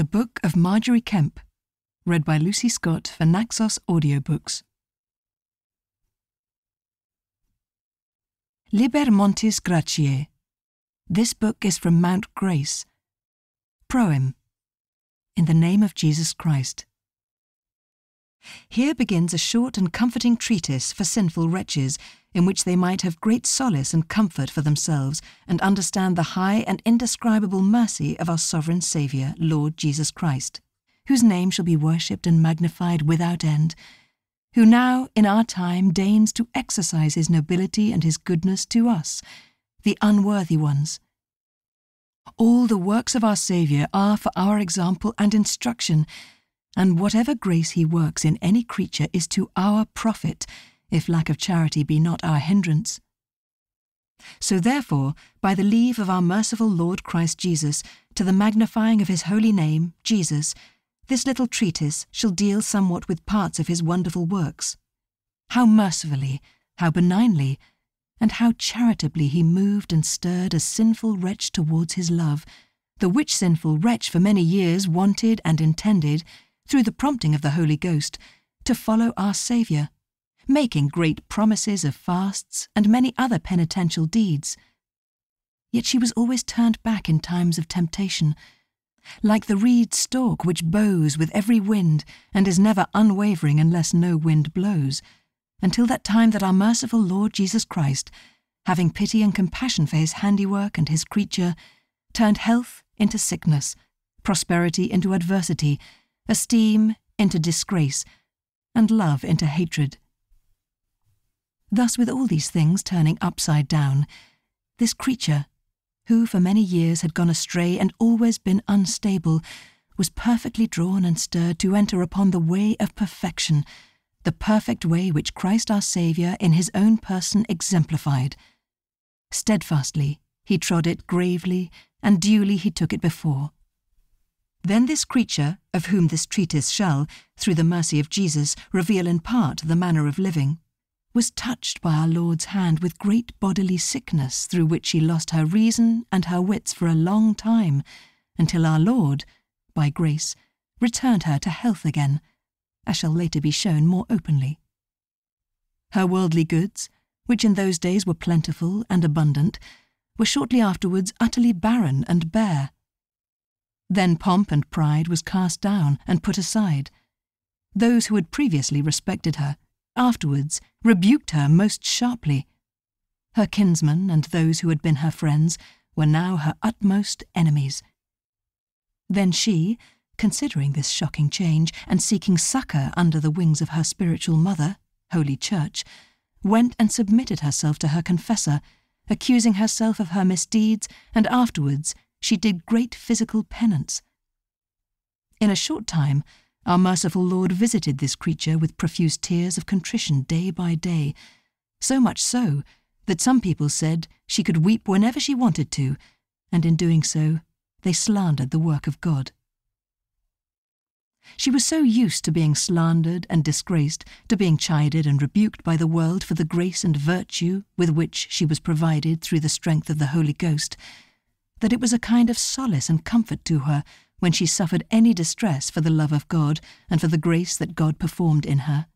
The Book of Margery Kempe, read by Lucy Scott for Naxos Audiobooks. Liber Montis Gratiae. This book is from Mount Grace. Proem. In the name of Jesus Christ. Here begins a short and comforting treatise for sinful wretches, in which they might have great solace and comfort for themselves, and understand the high and indescribable mercy of our sovereign Saviour, Lord Jesus Christ, whose name shall be worshipped and magnified without end, who now, in our time, deigns to exercise his nobility and his goodness to us, the unworthy ones. All the works of our Saviour are for our example and instruction, and whatever grace he works in any creature is to our profit, if lack of charity be not our hindrance. So therefore, by the leave of our merciful Lord Christ Jesus, to the magnifying of his holy name, Jesus, this little treatise shall deal somewhat with parts of his wonderful works. How mercifully, how benignly, and how charitably he moved and stirred a sinful wretch towards his love, the which sinful wretch for many years wanted and intended, through the prompting of the Holy Ghost, to follow our Saviour, making great promises of fasts and many other penitential deeds. Yet she was always turned back in times of temptation, like the reed stalk which bows with every wind and is never unwavering unless no wind blows, until that time that our merciful Lord Jesus Christ, having pity and compassion for his handiwork and his creature, turned health into sickness, prosperity into adversity, esteem into disgrace, and love into hatred. Thus, with all these things turning upside down, this creature, who for many years had gone astray and always been unstable, was perfectly drawn and stirred to enter upon the way of perfection, the perfect way which Christ our Saviour in his own person exemplified. Steadfastly he trod it gravely, and duly he took it before. Then this creature, of whom this treatise shall, through the mercy of Jesus, reveal in part the manner of living, was touched by our Lord's hand with great bodily sickness, through which she lost her reason and her wits for a long time, until our Lord, by grace, returned her to health again, as shall later be shown more openly. Her worldly goods, which in those days were plentiful and abundant, were shortly afterwards utterly barren and bare. Then pomp and pride was cast down and put aside. Those who had previously respected her, afterwards rebuked her most sharply. Her kinsmen and those who had been her friends were now her utmost enemies. Then she, considering this shocking change and seeking succour under the wings of her spiritual mother, Holy Church, went and submitted herself to her confessor, accusing herself of her misdeeds, and afterwards she did great physical penance. In a short time, our merciful Lord visited this creature with profuse tears of contrition day by day, so much so that some people said she could weep whenever she wanted to, and in doing so, they slandered the work of God. She was so used to being slandered and disgraced, to being chided and rebuked by the world for the grace and virtue with which she was provided through the strength of the Holy Ghost, that it was a kind of solace and comfort to her when she suffered any distress for the love of God and for the grace that God performed in her.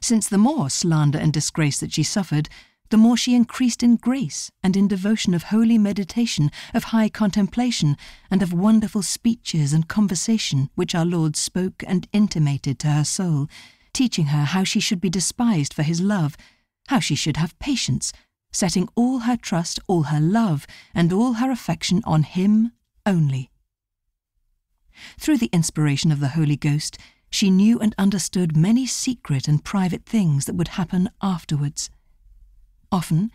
Since the more slander and disgrace that she suffered, the more she increased in grace and in devotion of holy meditation, of high contemplation, and of wonderful speeches and conversation which our Lord spoke and intimated to her soul, teaching her how she should be despised for his love, how she should have patience, setting all her trust, all her love, and all her affection on him only. Through the inspiration of the Holy Ghost, she knew and understood many secret and private things that would happen afterwards. Often,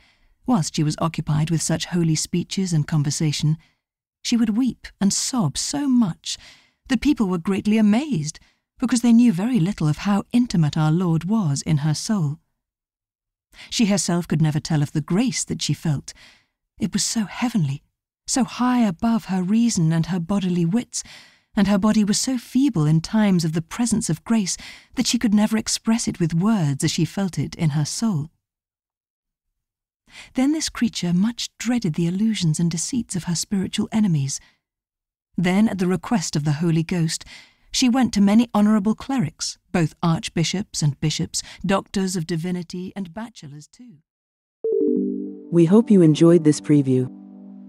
whilst she was occupied with such holy speeches and conversation, she would weep and sob so much that people were greatly amazed, because they knew very little of how intimate our Lord was in her soul. She herself could never tell of the grace that she felt. It was so heavenly, so high above her reason and her bodily wits, and her body was so feeble in times of the presence of grace that she could never express it with words as she felt it in her soul. Then this creature much dreaded the illusions and deceits of her spiritual enemies. Then, at the request of the Holy Ghost, she went to many honourable clerics, both archbishops and bishops, doctors of divinity, and bachelors too. We hope you enjoyed this preview.